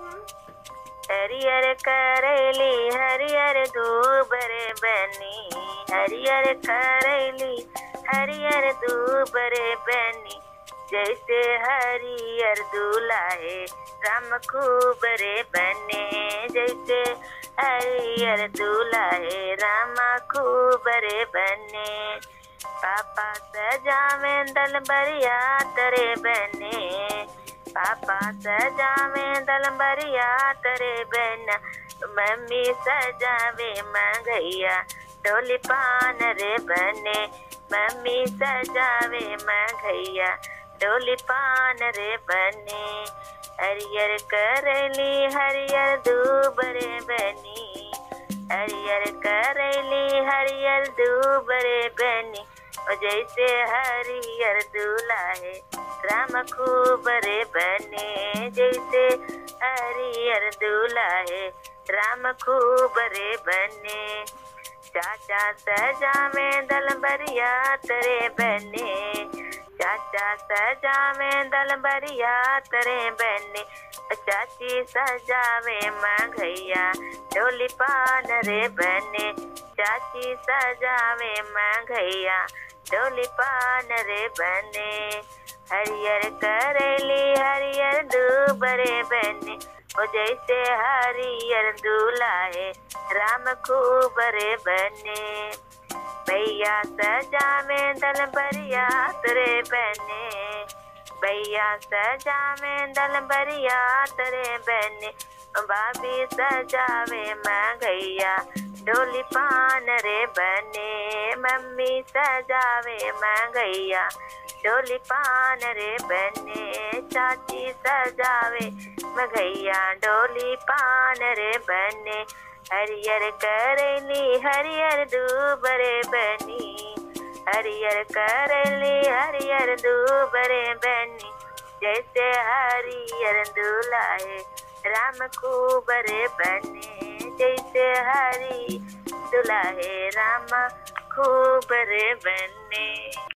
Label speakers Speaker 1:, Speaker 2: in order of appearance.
Speaker 1: हरियर करैली हरियर दूबरे बनी। हरियर करैली हरियर दूबरे बनी। जैसे हरियर दूल्हे राम खूब रे बने। जैसे हरियर दूल्हे रामा खूब रे बने। पापा सजावे दल बरिया तरे बने। पापा सजावे दल बरिया तरे बना मम्मी सजावे मंगैया। डोली पान रे बने मम्मी सजावे मंगैया। डोली पान रे बने हरियर करैली, हरियर दूबरे बनी हरियर करैली, हरियर दूबरे बनी जैसे हरियर दूल्हे राम खूब रे बने, जैसे हरियर दूल्हे राम खूब रे बने, चाचा सजा में दल बरिया तरे बने। चाचा सजा में दल बरिया तरे बने। चाची सजावे मंगैया, डोली पान रे बने। चाची सजावे मंगैया, डोली पान रे बने। हरियर करेली, हरियर दूबरे बने। ओ जैसे हरियर दूल्हे राम खूबरे बने। भैया सजा में दल बरिया तरे बने। भैया सजा में दल बरिया तरे बने। भाभी सजावे मंगैया डोली पान रे बने, मम्मी सजावे मंगैया। डोली पान रे बने, चाची सजावे मंगैया। डोली पान रे बने, हरियर करैली, हरियर दूबरे बनी। हरियर करैली, हरियर दूबरे बनी। जैसे हरियर दूल्हे राम खूबरे बने। जैसे हरी दुलाहे रामा खूब रे बने।